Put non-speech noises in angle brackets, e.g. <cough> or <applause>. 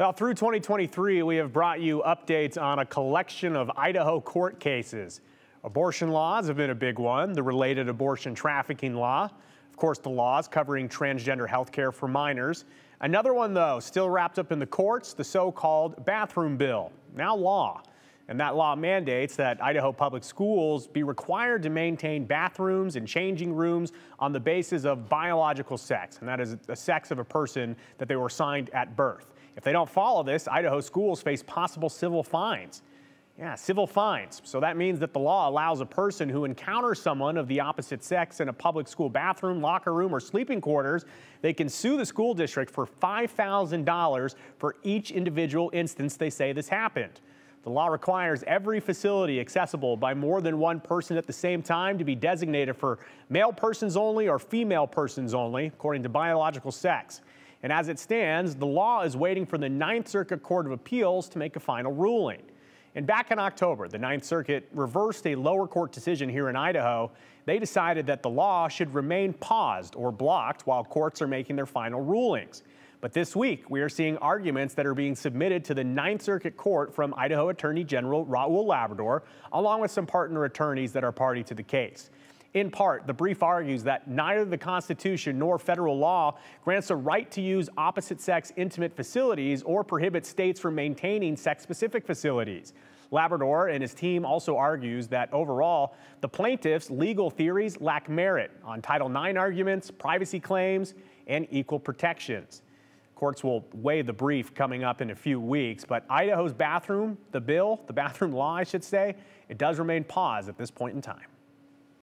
Well, through 2023, we have brought you updates on a collection of Idaho court cases. Abortion laws have been a big one, the related abortion trafficking law, of course, the laws covering transgender health care for minors. Another one, though, still wrapped up in the courts, the so called bathroom bill, now law. And that law mandates that Idaho public schools be required to maintain bathrooms and changing rooms on the basis of biological sex, and that is the sex of a person that they were assigned at birth. If they don't follow this, Idaho schools face possible civil fines. Yeah, civil fines. So that means that the law allows a person who encounters someone of the opposite sex in a public school bathroom, locker room, or sleeping quarters, they can sue the school district for $5,000 for each individual instance they say this happened. The law requires every facility accessible by more than one person at the same time to be designated for male persons only or female persons only, according to biological sex. And as it stands, the law is waiting for the Ninth Circuit Court of Appeals to make a final ruling. And back in October, the Ninth Circuit reversed a lower court decision here in Idaho. They decided that the law should remain paused or blocked while courts are making their final rulings. But this week, we are seeing arguments that are being submitted to the Ninth Circuit Court from Idaho Attorney General Raul Labrador, along with some partner attorneys that are party to the case. In part, the brief argues that neither the Constitution nor federal law grants a right to use opposite sex intimate facilities or prohibits states from maintaining sex specific facilities. Labrador and his team also argues that overall, the plaintiffs' legal theories lack merit on Title IX arguments, privacy claims, and equal protections. Courts will weigh the brief coming up in a few weeks, but Idaho's bathroom, the bill, the <laughs> bathroom law, I should say, it does remain paused at this point in time.